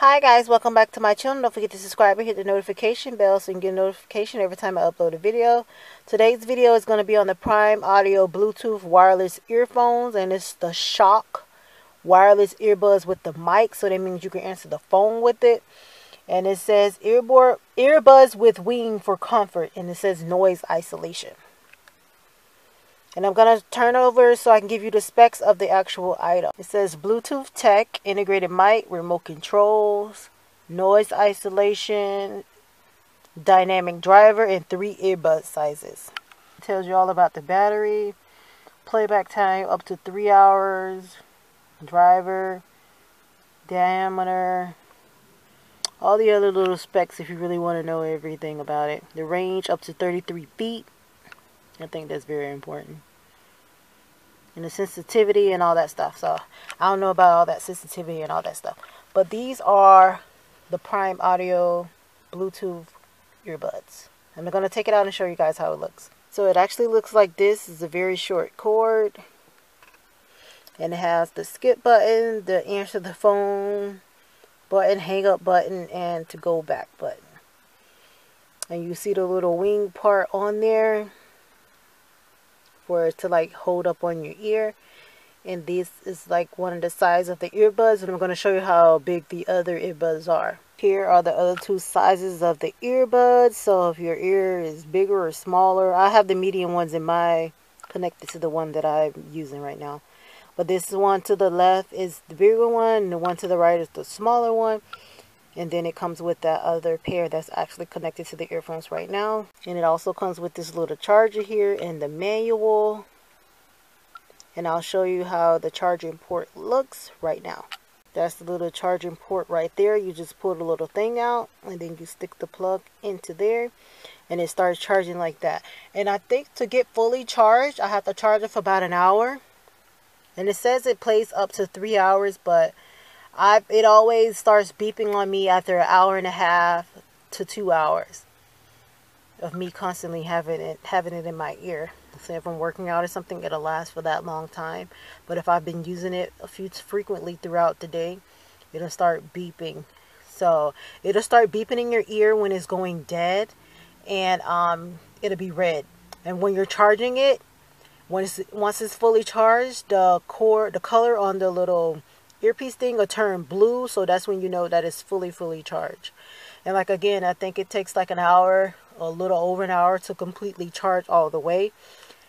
Hi guys, welcome back to my channel. Don't forget to subscribe and hit the notification bell so you can get a notification every time I upload a video. Today's video is going to be on the Prime Audio Bluetooth wireless earphones and it's the Shock wireless earbuds with the mic. So that means you can answer the phone with it. And it says earbuds with wing for comfort and it says noise isolation. And I'm going to turn over so I can give you the specs of the actual item. It says Bluetooth tech, integrated mic, remote controls, noise isolation, dynamic driver, and three earbud sizes. It tells you all about the battery, playback time up to three hours, driver, diameter, all the other little specs if you really want to know everything about it. The range up to 33 feet. I think that's very important. And the sensitivity and all that stuff. So I don't know about all that sensitivity and all that stuff. But these are the Prime Audio Bluetooth earbuds. I'm going to take it out and show you guys how it looks. So it actually looks like this. is a very short cord. And it has the skip button, the answer the phone button, hang up button, and to go back button. And you see the little wing part on there it to like hold up on your ear and this is like one of the size of the earbuds and I'm going to show you how big the other earbuds are. Here are the other two sizes of the earbuds so if your ear is bigger or smaller I have the medium ones in my connected to the one that I'm using right now. But this one to the left is the bigger one and the one to the right is the smaller one and then it comes with that other pair that's actually connected to the earphones right now. And it also comes with this little charger here and the manual. And I'll show you how the charging port looks right now. That's the little charging port right there. You just pull the little thing out and then you stick the plug into there and it starts charging like that. And I think to get fully charged I have to charge it for about an hour. And it says it plays up to three hours but I it always starts beeping on me after an hour and a half to two hours of me constantly having it having it in my ear. So if I'm working out or something, it'll last for that long time. But if I've been using it a few frequently throughout the day, it'll start beeping. So it'll start beeping in your ear when it's going dead, and um, it'll be red. And when you're charging it, once once it's fully charged, the core, the color on the little earpiece thing will turn blue so that's when you know that it's fully fully charged. And like again I think it takes like an hour a little over an hour to completely charge all the way.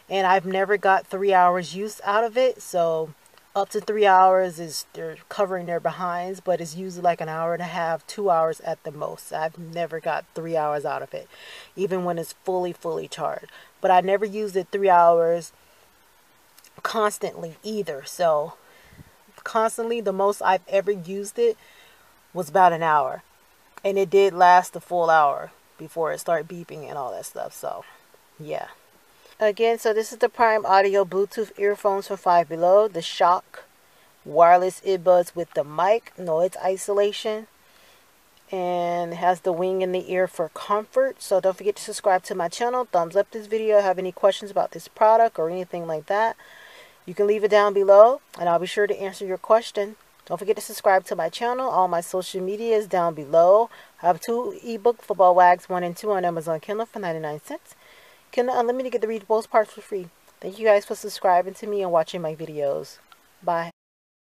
And I've never got three hours use out of it so up to three hours is they're covering their behinds but it's usually like an hour and a half two hours at the most. I've never got three hours out of it even when it's fully fully charged. But I never used it three hours constantly either so constantly, the most I've ever used it was about an hour. And it did last a full hour before it started beeping and all that stuff. So, yeah. Again, so this is the Prime Audio Bluetooth earphones from Five Below. The Shock wireless earbuds with the mic, noise isolation. And has the wing in the ear for comfort. So don't forget to subscribe to my channel. Thumbs up this video. Have any questions about this product or anything like that. You can leave it down below and I'll be sure to answer your question. Don't forget to subscribe to my channel. All my social media is down below. I have two ebook football wags 1 and 2 on Amazon Kindle for 99 cents. Kindle uh, Unlimited get to read both parts for free. Thank you guys for subscribing to me and watching my videos. Bye.